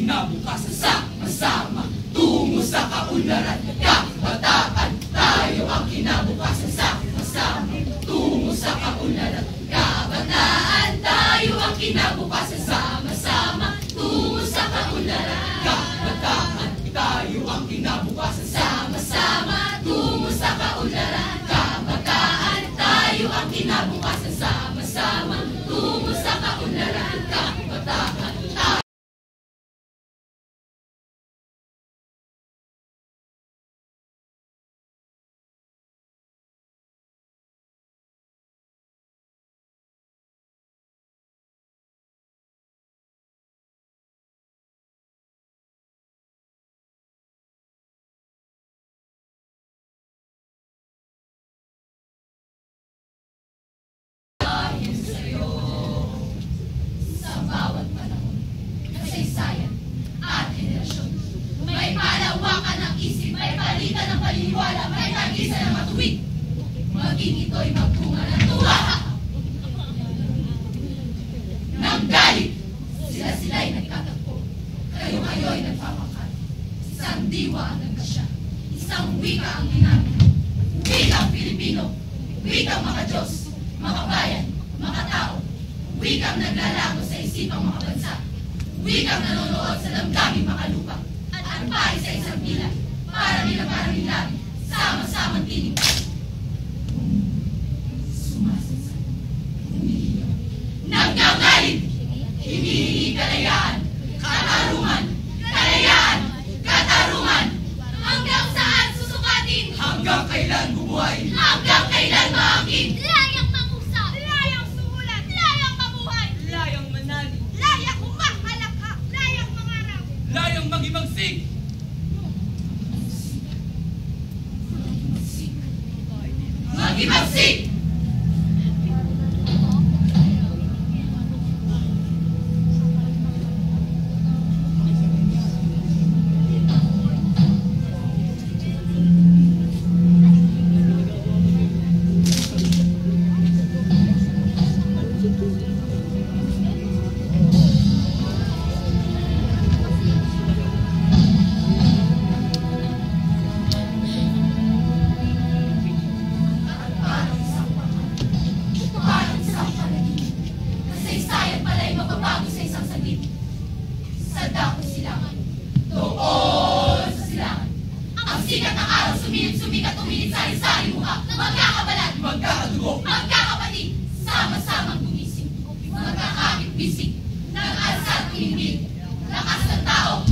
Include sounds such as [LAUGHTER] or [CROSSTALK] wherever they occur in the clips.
kinabukasan sama-sama tungo sa kaunlaran kabataan tayo ang kinabukasan sama-sama tungo sa kaunlaran kabataan tayo ang kinabukasan sama-sama tagisan ng matuwid. Maging ito'y magbunga ng tuwa. Nang galit, sila-sila'y nagtatagpo. Kayo-kayo'y nagpapakat. Isang diwa ang nagkasya. Isang wika ang ginamit. Wikang Pilipino. Wikang mga Diyos, mga bayan, mga tao. Wikang naglalago sa isipang mga bansa. Wikang nanonood sa damdaming mga lupa. At pari sa isang tila. Para nila para nila. Sama-samang tinig. Magimagsik! Parang Sa dako silangan. Doon sa silangan. Ang sikat ng araw sumilip, sumikat, umilit, sari-sari mukha. Magkakabalat, magkakadugo, magkakapatid. Sama-samang gumising. Magkakakit bisig. Nag-alsat inimig. Lakas ng tao.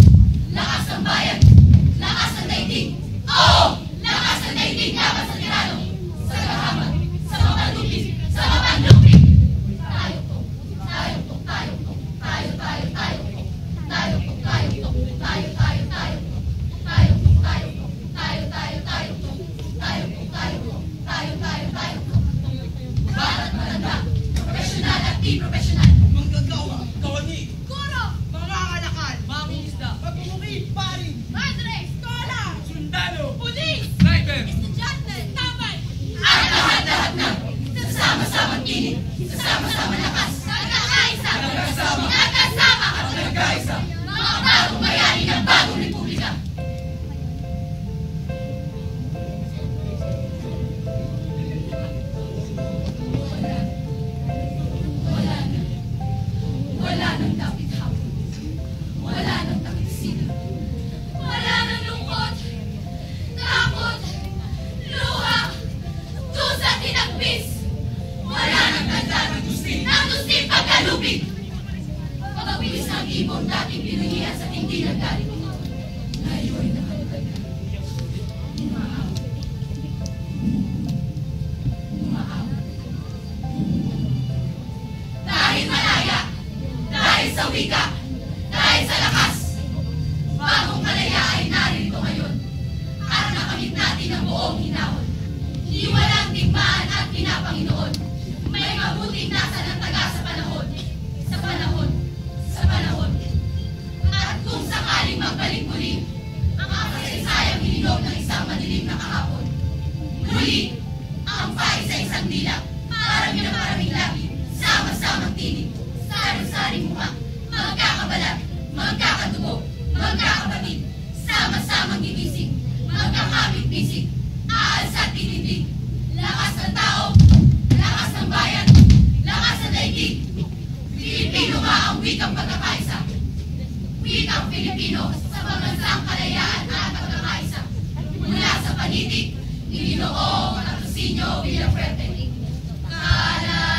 私! [LAUGHS] Pagbilis ng ibon dating pinuhiyan sa tindi ng galit. Ngayon ay nakalagay na. Umaaw. Umaaw. Dahil malaya, dahil sa wika, dahil sa lakas, bagong kalaya ay narito ngayon. At nakamit natin ang buong hinahon. Di walang digmaan at pinapanginoon. May mabuting nasa ng taga sa panahon. Sa panahon. Sa panahon. Sakaling magbalik muli, ang kasaysayang hininog ng isang madilim na kahapon. Muli, ang pahay sa isang dila, parami na maraming labi, sama-samang tinig, sari-saring mukha, magkakabalat, magkakadugo, magkakapatid, sama-samang gigising, magkakapit bisig, aalsa at lakas ng tao, wikang Pilipino sa pambansang kalayaan at pagkakaisa. Mula sa panitik ni Ginoo Patrocinio Villafuerte. Kalayaan.